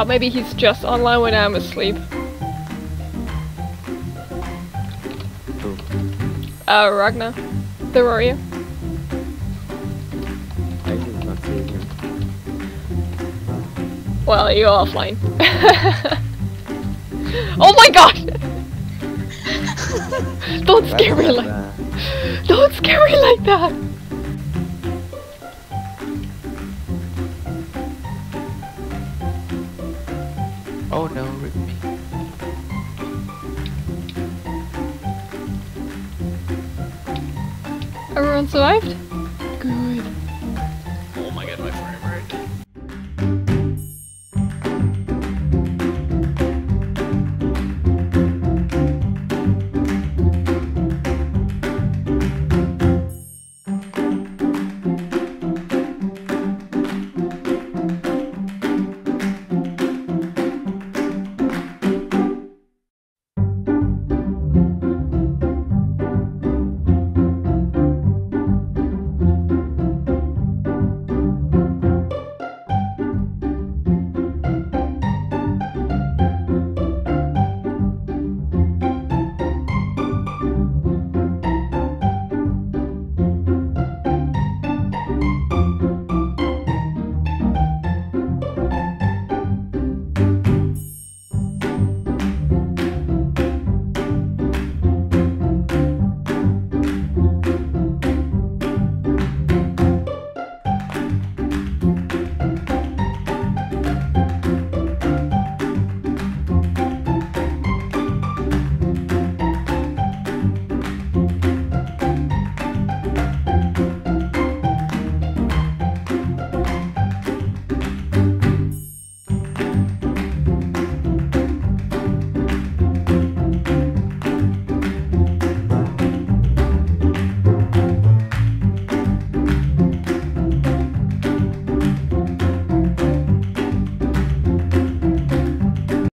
Or maybe he's just online when I'm asleep. Who? Uh, Ragnar, the warrior. I did not see him. Well, you're offline. oh my god! Don't scare me like Don't scare me like that! Oh no, rip me. Everyone survived? Good.